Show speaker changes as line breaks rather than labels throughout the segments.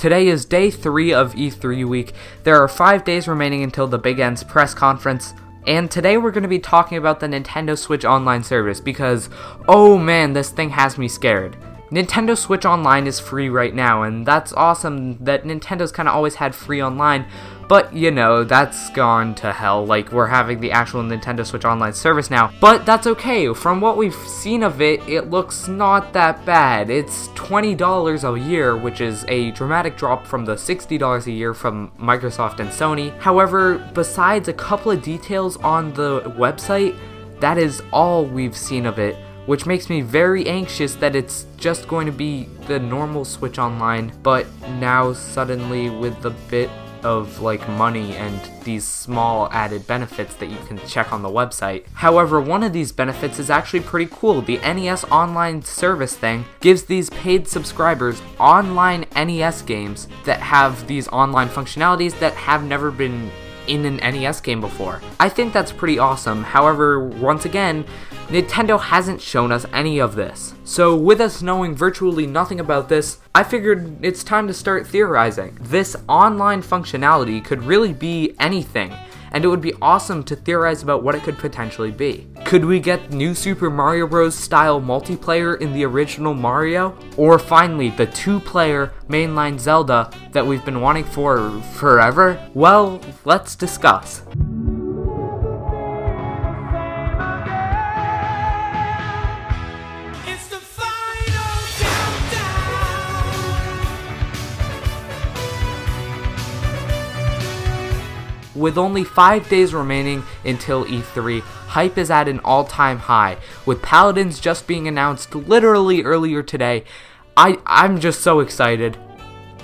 Today is day 3 of E3 week. There are 5 days remaining until the Big N's press conference. And today we're going to be talking about the Nintendo Switch Online service because, oh man, this thing has me scared. Nintendo Switch Online is free right now, and that's awesome that Nintendo's kind of always had free online, but you know, that's gone to hell. Like, we're having the actual Nintendo Switch Online service now, but that's okay. From what we've seen of it, it looks not that bad. It's $20 a year, which is a dramatic drop from the $60 a year from Microsoft and Sony. However, besides a couple of details on the website, that is all we've seen of it which makes me very anxious that it's just going to be the normal Switch Online, but now suddenly with the bit of like money and these small added benefits that you can check on the website. However, one of these benefits is actually pretty cool. The NES Online service thing gives these paid subscribers online NES games that have these online functionalities that have never been in an NES game before. I think that's pretty awesome. However, once again, Nintendo hasn't shown us any of this. So with us knowing virtually nothing about this, I figured it's time to start theorizing. This online functionality could really be anything, and it would be awesome to theorize about what it could potentially be. Could we get new Super Mario Bros. style multiplayer in the original Mario? Or finally, the two-player mainline Zelda that we've been wanting for forever? Well, let's discuss. With only 5 days remaining until E3, hype is at an all-time high, with Paladins just being announced literally earlier today. I, I'm just so excited.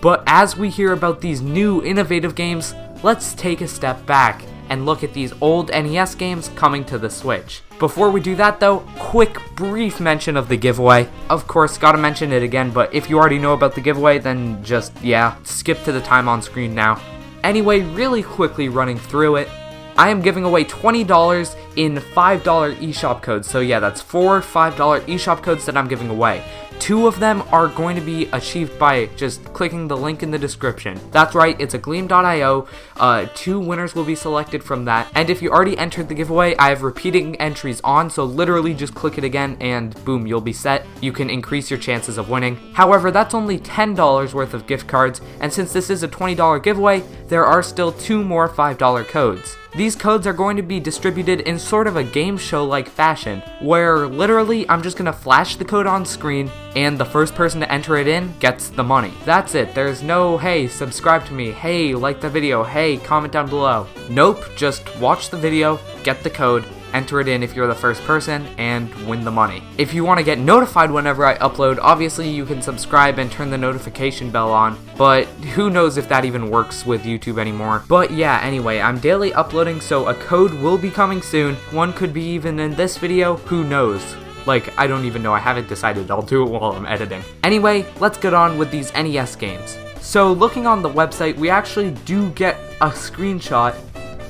But as we hear about these new innovative games, let's take a step back and look at these old NES games coming to the Switch. Before we do that though, quick brief mention of the giveaway. Of course, gotta mention it again, but if you already know about the giveaway, then just, yeah, skip to the time on screen now. Anyway, really quickly running through it, I am giving away $20 in $5 eShop codes. So yeah, that's four $5 eShop codes that I'm giving away. Two of them are going to be achieved by just clicking the link in the description. That's right, it's a Gleam.io. Uh, two winners will be selected from that. And if you already entered the giveaway, I have repeating entries on, so literally just click it again and boom, you'll be set. You can increase your chances of winning. However, that's only $10 worth of gift cards, and since this is a $20 giveaway, there are still two more $5 codes. These codes are going to be distributed in sort of a game show like fashion, where literally I'm just gonna flash the code on screen and the first person to enter it in gets the money. That's it, there's no, hey, subscribe to me, hey, like the video, hey, comment down below. Nope, just watch the video, get the code, enter it in if you're the first person, and win the money. If you want to get notified whenever I upload, obviously you can subscribe and turn the notification bell on, but who knows if that even works with YouTube anymore. But yeah, anyway, I'm daily uploading, so a code will be coming soon. One could be even in this video, who knows. Like, I don't even know, I haven't decided, I'll do it while I'm editing. Anyway, let's get on with these NES games. So looking on the website, we actually do get a screenshot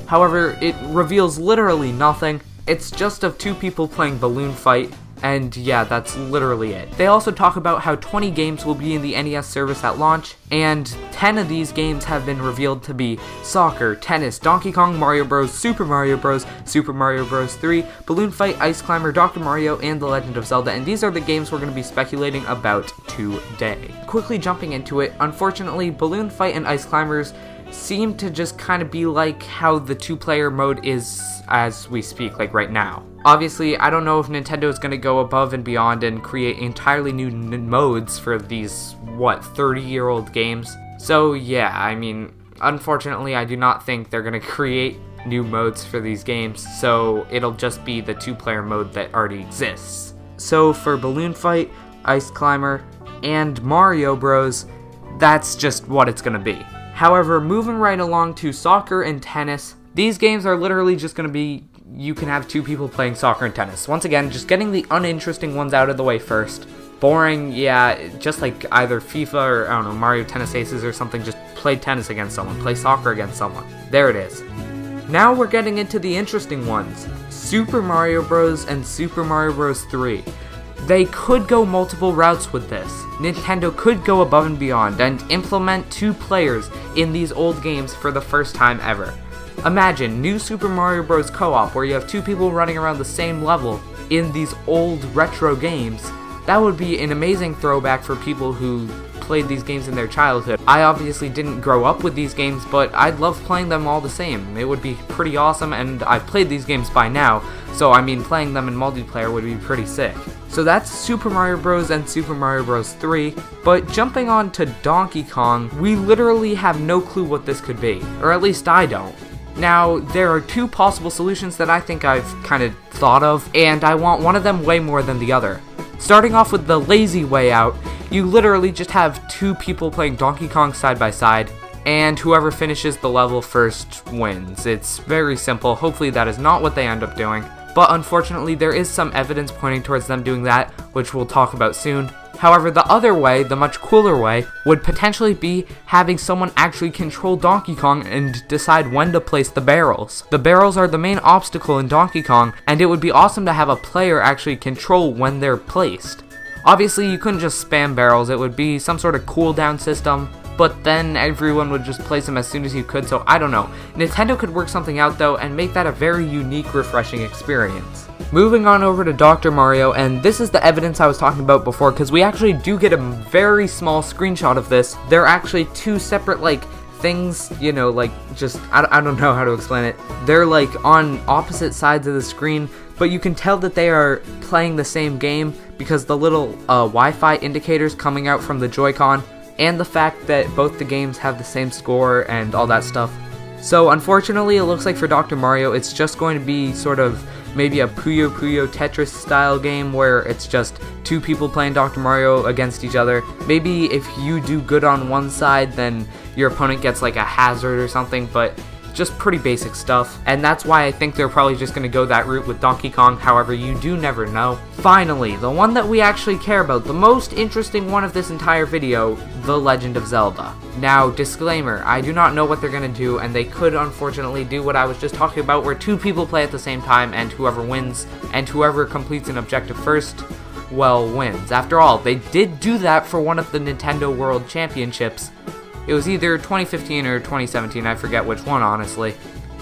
However, it reveals literally nothing, it's just of two people playing Balloon Fight, and yeah, that's literally it. They also talk about how 20 games will be in the NES service at launch, and 10 of these games have been revealed to be soccer, tennis, Donkey Kong, Mario Bros, Super Mario Bros, Super Mario Bros 3, Balloon Fight, Ice Climber, Dr. Mario, and The Legend of Zelda, and these are the games we're going to be speculating about today. Quickly jumping into it, unfortunately, Balloon Fight and Ice Climbers seem to just kind of be like how the two-player mode is as we speak, like right now. Obviously, I don't know if Nintendo is going to go above and beyond and create entirely new modes for these, what, 30-year-old games. So yeah, I mean, unfortunately, I do not think they're going to create new modes for these games, so it'll just be the two-player mode that already exists. So for Balloon Fight, Ice Climber, and Mario Bros, that's just what it's going to be. However, moving right along to soccer and tennis, these games are literally just going to be you can have two people playing soccer and tennis. Once again, just getting the uninteresting ones out of the way first. Boring, yeah, just like either FIFA or, I don't know, Mario Tennis Aces or something, just play tennis against someone, play soccer against someone. There it is. Now we're getting into the interesting ones. Super Mario Bros. and Super Mario Bros. 3. They could go multiple routes with this. Nintendo could go above and beyond and implement two players in these old games for the first time ever. Imagine New Super Mario Bros. Co-op where you have two people running around the same level in these old retro games. That would be an amazing throwback for people who played these games in their childhood. I obviously didn't grow up with these games, but I'd love playing them all the same. It would be pretty awesome, and I've played these games by now, so I mean playing them in multiplayer would be pretty sick. So that's Super Mario Bros. and Super Mario Bros. 3, but jumping on to Donkey Kong, we literally have no clue what this could be, or at least I don't. Now, there are two possible solutions that I think I've kind of thought of, and I want one of them way more than the other. Starting off with the lazy way out, you literally just have two people playing Donkey Kong side by side, and whoever finishes the level first wins. It's very simple. Hopefully that is not what they end up doing. But unfortunately, there is some evidence pointing towards them doing that, which we'll talk about soon. However, the other way, the much cooler way, would potentially be having someone actually control Donkey Kong and decide when to place the barrels. The barrels are the main obstacle in Donkey Kong, and it would be awesome to have a player actually control when they're placed. Obviously, you couldn't just spam barrels, it would be some sort of cooldown system, but then everyone would just place them as soon as you could, so I don't know. Nintendo could work something out though and make that a very unique, refreshing experience. Moving on over to Dr. Mario, and this is the evidence I was talking about before, because we actually do get a very small screenshot of this. They're actually two separate, like, things, you know, like, just, I, I don't know how to explain it. They're, like, on opposite sides of the screen, but you can tell that they are playing the same game because the little uh, Wi-Fi indicators coming out from the Joy-Con, and the fact that both the games have the same score and all that stuff. So unfortunately, it looks like for Dr. Mario, it's just going to be sort of maybe a Puyo Puyo Tetris style game where it's just two people playing Dr. Mario against each other. Maybe if you do good on one side, then your opponent gets like a hazard or something, but just pretty basic stuff, and that's why I think they're probably just going to go that route with Donkey Kong, however, you do never know. Finally, the one that we actually care about, the most interesting one of this entire video, The Legend of Zelda. Now, disclaimer, I do not know what they're going to do, and they could unfortunately do what I was just talking about, where two people play at the same time, and whoever wins, and whoever completes an objective first, well, wins. After all, they did do that for one of the Nintendo World Championships, it was either 2015 or 2017, I forget which one, honestly.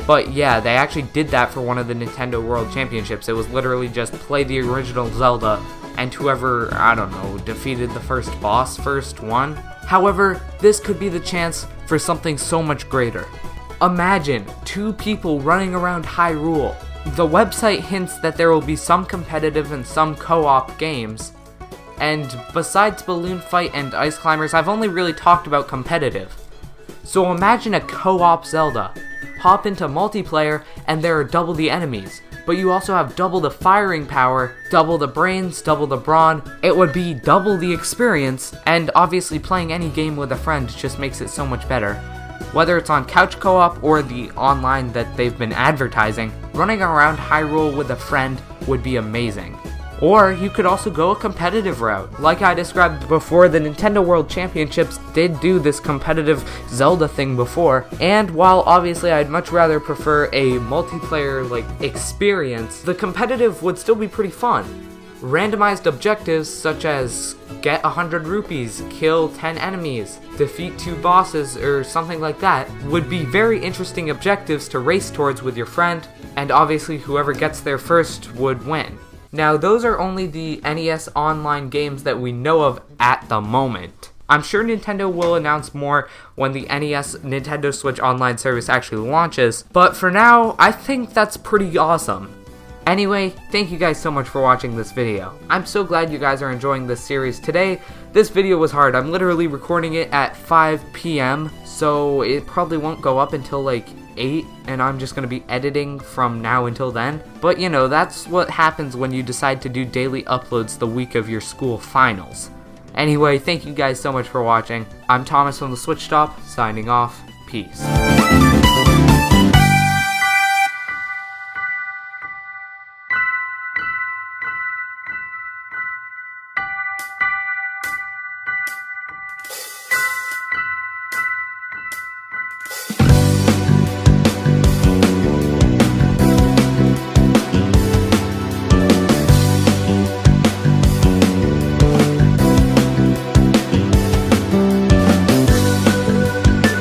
But yeah, they actually did that for one of the Nintendo World Championships. It was literally just play the original Zelda, and whoever, I don't know, defeated the first boss first won. However, this could be the chance for something so much greater. Imagine two people running around Hyrule. The website hints that there will be some competitive and some co-op games, and besides Balloon Fight and Ice Climbers, I've only really talked about competitive. So imagine a co-op Zelda. Hop into multiplayer, and there are double the enemies. But you also have double the firing power, double the brains, double the brawn. It would be double the experience, and obviously playing any game with a friend just makes it so much better. Whether it's on couch co-op or the online that they've been advertising, running around Hyrule with a friend would be amazing. Or you could also go a competitive route. Like I described before, the Nintendo World Championships did do this competitive Zelda thing before, and while obviously I'd much rather prefer a multiplayer like experience, the competitive would still be pretty fun. Randomized objectives such as get 100 rupees, kill 10 enemies, defeat two bosses, or something like that would be very interesting objectives to race towards with your friend, and obviously whoever gets there first would win. Now, those are only the NES Online games that we know of at the moment. I'm sure Nintendo will announce more when the NES Nintendo Switch Online service actually launches, but for now, I think that's pretty awesome. Anyway, thank you guys so much for watching this video. I'm so glad you guys are enjoying this series today. This video was hard. I'm literally recording it at 5 p.m., so it probably won't go up until like 8 and I'm just going to be editing from now until then. But you know, that's what happens when you decide to do daily uploads the week of your school finals. Anyway, thank you guys so much for watching. I'm Thomas from the Switch Stop, signing off. Peace.